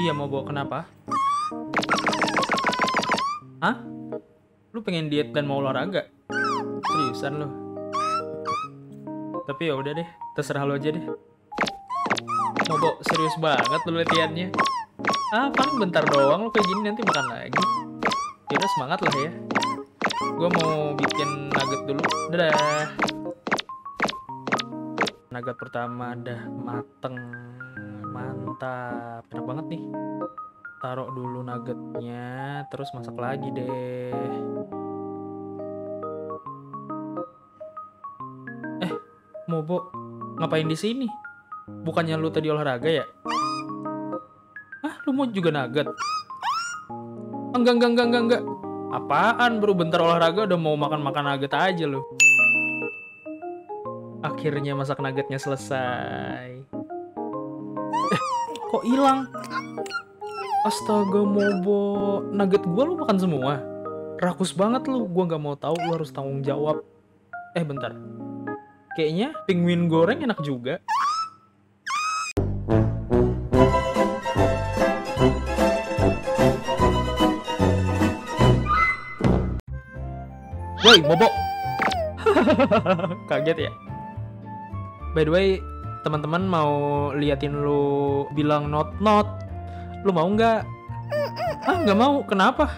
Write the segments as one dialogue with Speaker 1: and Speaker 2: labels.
Speaker 1: Iya mau bawa kenapa? Hah? Lu pengen diet dan mau olahraga? Seriusan lu? Tapi ya udah deh, terserah lu aja deh. Mau bawa serius banget lu latihannya. Ah, paling bentar doang lu kayak gini nanti makan lagi. Ya semangat lah ya. Gua mau bikin nugget dulu. Dadah. Nugget pertama dah mateng. Mantap. Enak banget nih. Taruh dulu nuggetnya, terus masak lagi deh. Eh, Mobo, ngapain di sini? Bukannya lu tadi olahraga ya? Ah, lu mau juga nugget? Enggak, enggak, enggak, enggak, enggak. Apaan baru bentar olahraga udah mau makan-makan nugget aja lu. Akhirnya masak nuggetnya selesai. Eh, kok hilang? Astaga Mobo, nugget gua lu makan semua. Rakus banget lu, gua nggak mau tahu lu harus tanggung jawab. Eh bentar, kayaknya penguin goreng enak juga. Woi, Mobo. Kaget ya. By the way, teman-teman mau liatin lu bilang not not. Lu mau nggak? Ah, nggak mau. Kenapa?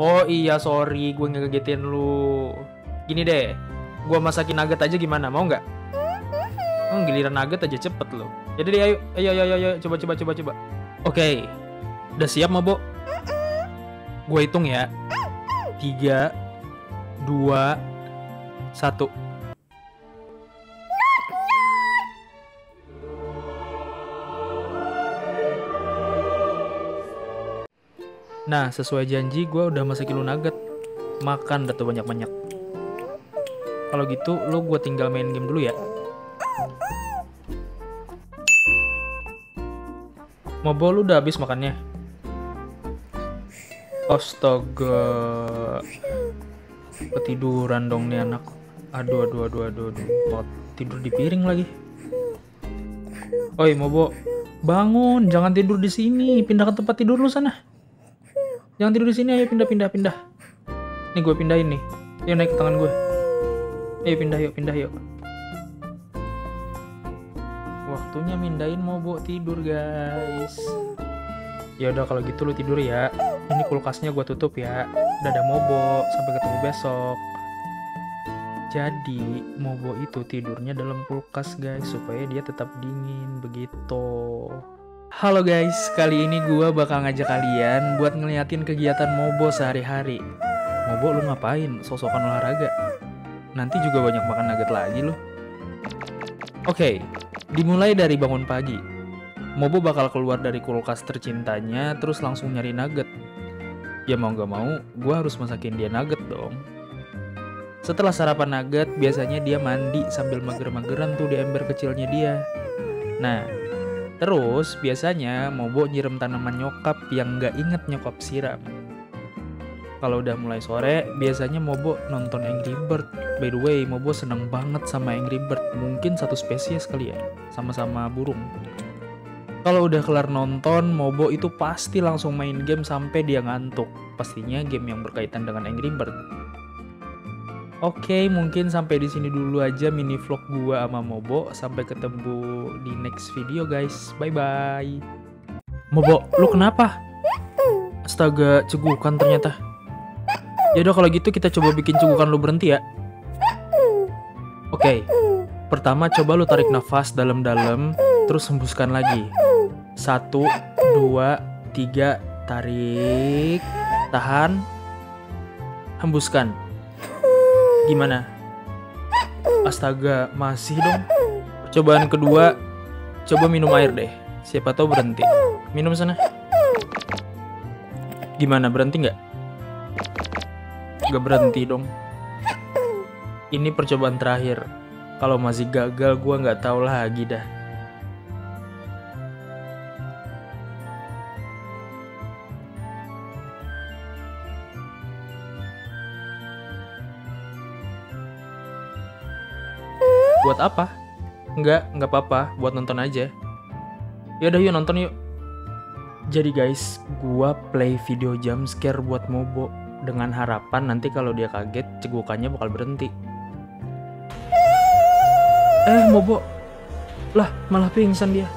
Speaker 1: Oh iya, sorry, gue ngegetin lu. Gini deh, gue masakin nugget aja gimana? Mau nggak? Oh, giliran nugget aja cepet lo. Jadi deh, ayo, ayo, ayo, ayo, coba, coba, coba, coba. Oke, udah siap, Mobo? Gue hitung ya. Tiga, dua, satu. Nah, sesuai janji gue udah masakin lu nugget. Makan dah banyak-banyak. Kalau gitu, lu gue tinggal main game dulu ya. Mobo lu udah habis makannya? Astaga. Ketiduran dong nih anak. Aduh, aduh, aduh, aduh, aduh. Mau tidur di piring lagi. Oi, Mobo. Bangun, jangan tidur di sini. Pindah ke tempat tidur lu sana. Jangan tidur di sini, ayo pindah, pindah, pindah. Nih gue pindahin nih. Ayo naik ke tangan gue. Ayo pindah yuk, pindah yuk. Waktunya mindahin bawa tidur guys. Ya udah kalau gitu lu tidur ya. Ini kulkasnya gue tutup ya. Dadah Mobo, sampai ketemu besok. Jadi Mobo itu tidurnya dalam kulkas guys supaya dia tetap dingin begitu. Halo guys, kali ini gue bakal ngajak kalian buat ngeliatin kegiatan Mobo sehari-hari. Mobo lu ngapain? Sosokan olahraga. Nanti juga banyak makan nugget lagi loh. Oke, dimulai dari bangun pagi. Mobo bakal keluar dari kulkas tercintanya terus langsung nyari nugget. Ya mau gak mau, gue harus masakin dia nugget dong. Setelah sarapan nugget, biasanya dia mandi sambil mager-mageran tuh di ember kecilnya dia. Nah, Terus biasanya Mobo nyiram tanaman nyokap yang nggak inget nyokap siram. Kalau udah mulai sore, biasanya Mobo nonton Angry Bird. By the way, Mobo seneng banget sama Angry Bird. Mungkin satu spesies kali ya, sama-sama burung. Kalau udah kelar nonton, Mobo itu pasti langsung main game sampai dia ngantuk. Pastinya game yang berkaitan dengan Angry Bird. Oke, mungkin sampai di sini dulu aja mini vlog gua sama Mobo. Sampai ketemu di next video, guys. Bye bye. Mobo, lu kenapa? Astaga, cegukan ternyata. Ya udah kalau gitu kita coba bikin cegukan lu berhenti ya. Oke. Pertama coba lu tarik nafas dalam-dalam, terus hembuskan lagi. Satu, dua, tiga, tarik, tahan, hembuskan. Gimana? Astaga, masih dong. Percobaan kedua, coba minum air deh. Siapa tahu berhenti. Minum sana. Gimana, berhenti nggak? Gak berhenti dong. Ini percobaan terakhir. Kalau masih gagal, gua nggak tahu lagi dah. Buat apa? Enggak, enggak apa-apa, buat nonton aja. Ya udah yuk nonton yuk. Jadi guys, gua play video jump scare buat Mobo dengan harapan nanti kalau dia kaget cegukannya bakal berhenti. Eh, Mobo. Lah, malah pingsan dia.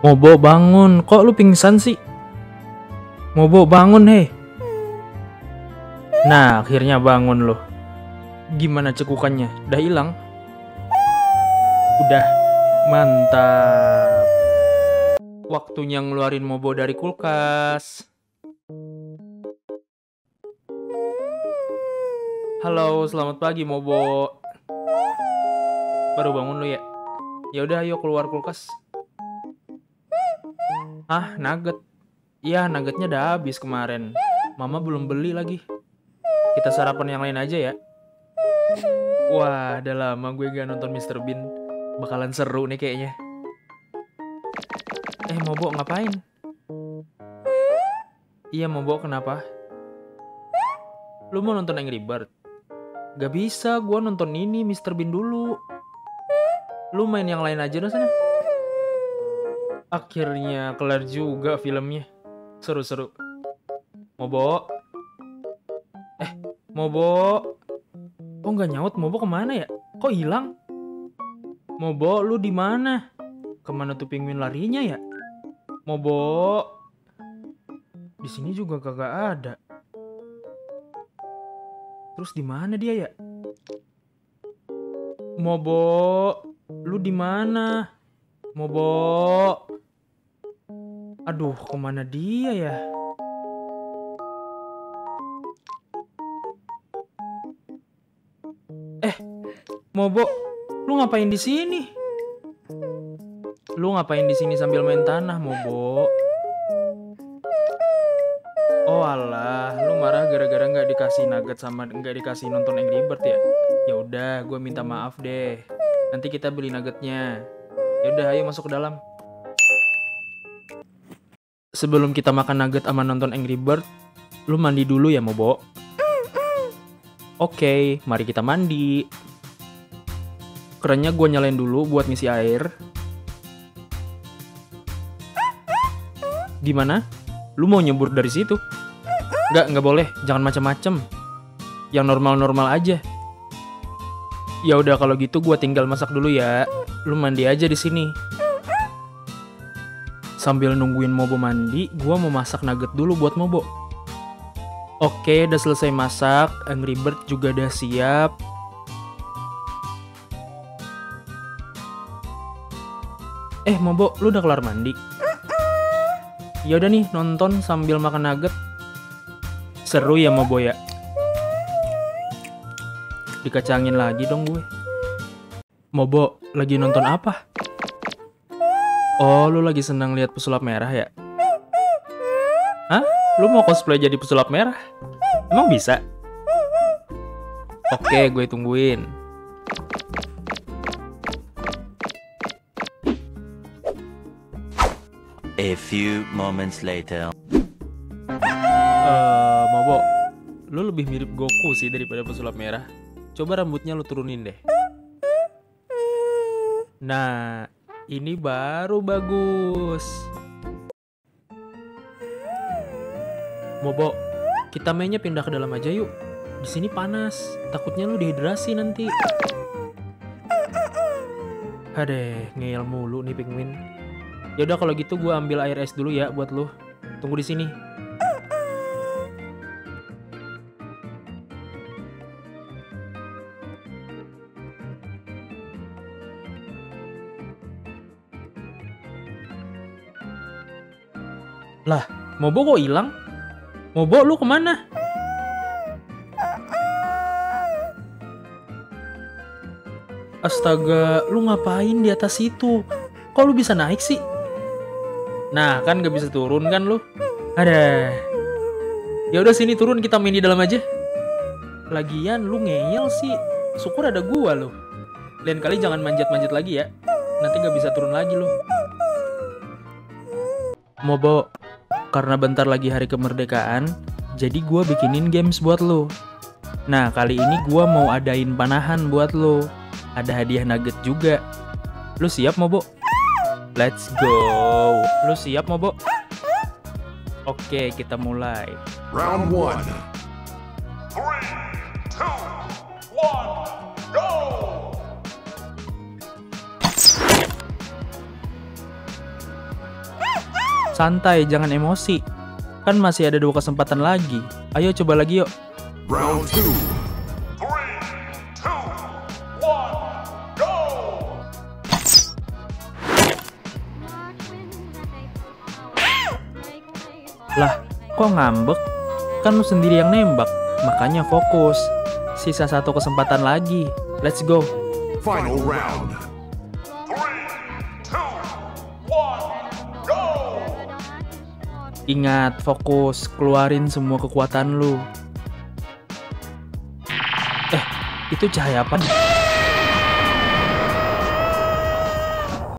Speaker 1: Mobo bangun, kok lu pingsan sih? Mobo bangun, hei. Nah, akhirnya bangun loh. Gimana cekukannya? Udah hilang? Udah. Mantap. Waktunya ngeluarin Mobo dari kulkas. Halo, selamat pagi Mobo. Baru bangun lu ya? Ya udah, ayo keluar kulkas. Ah, nugget. Iya, nuggetnya udah habis kemarin. Mama belum beli lagi. Kita sarapan yang lain aja ya. Wah, udah lama gue gak nonton Mr. Bean. Bakalan seru nih kayaknya. Eh, Mobo ngapain? Iya, Mobo kenapa? Lu mau nonton Angry Bird? Gak bisa, gue nonton ini Mr. Bean dulu. Lu main yang lain aja dah sana. Akhirnya kelar juga filmnya. Seru-seru. Mobo. Eh, Mobo. Oh nggak nyaut Mobo ke mana ya? Kok hilang? Mobo, lu di mana? Ke mana tuh penguin larinya ya? Mobo. Di sini juga kagak ada. Terus di mana dia ya? Mobo, lu di mana? Mobo. Aduh, ke mana dia ya? Eh, Mobo, lu ngapain di sini? Lu ngapain di sini sambil main tanah, Mobo? Oh alah, lu marah gara-gara nggak dikasih nugget sama nggak dikasih nonton Angry Bird ya? Ya udah, gue minta maaf deh. Nanti kita beli nuggetnya. Ya udah, ayo masuk ke dalam. Sebelum kita makan nugget sama nonton Angry Bird, lu mandi dulu ya, Mobo. Oke, mari kita mandi. Kerannya gue nyalain dulu buat ngisi air. Gimana? Lu mau nyebur dari situ? Nggak, nggak boleh. Jangan macam-macam. Yang normal-normal aja. Ya udah kalau gitu gue tinggal masak dulu ya. Lu mandi aja di sini. Sambil nungguin Mobo mandi, gue mau masak nugget dulu buat Mobo. Oke, udah selesai masak. Angry Bird juga udah siap. Eh, Mobo, lu udah kelar mandi? Ya udah nih, nonton sambil makan nugget. Seru ya Mobo ya? Dikacangin lagi dong gue. Mobo, lagi nonton apa? Oh, lu lagi senang lihat pesulap merah ya? Hah? Lu mau cosplay jadi pesulap merah? Emang bisa? Oke, gue tungguin.
Speaker 2: A few moments later.
Speaker 1: Eh, Mobo, lu lebih mirip Goku sih daripada pesulap merah. Coba rambutnya lu turunin deh. Nah, ini baru bagus. Mobo, kita mainnya pindah ke dalam aja yuk. Di sini panas, takutnya lu dehidrasi nanti. Hadeh, ngeyel mulu nih penguin. Ya udah kalau gitu gua ambil air es dulu ya buat lu. Tunggu di sini. Lah, Mobo kok hilang? Mobo lu ke mana? Astaga, lu ngapain di atas itu? Kok lu bisa naik sih? Nah, kan gak bisa turun kan lu? Ada. Ya udah sini turun kita main di dalam aja. Lagian lu ngeyel sih. Syukur ada gua lu. Lain kali jangan manjat-manjat lagi ya. Nanti gak bisa turun lagi lu. Mobo, karena bentar lagi hari kemerdekaan, jadi gua bikinin games buat lo. Nah, kali ini gua mau adain panahan buat lo. ada hadiah nugget juga. Lu siap, Mobo? Let's go. Lu siap mau, Bo? Oke, kita mulai.
Speaker 3: Round
Speaker 4: 1.
Speaker 1: Santai, jangan emosi. Kan masih ada dua kesempatan lagi. Ayo coba lagi yuk.
Speaker 3: Round
Speaker 4: 2.
Speaker 1: Lah, kok ngambek? Kan lu sendiri yang nembak. Makanya fokus. Sisa satu kesempatan lagi. Let's go.
Speaker 3: Final round.
Speaker 4: Three, two, one, go!
Speaker 1: Ingat, fokus. Keluarin semua kekuatan lu. Eh, itu cahaya apa?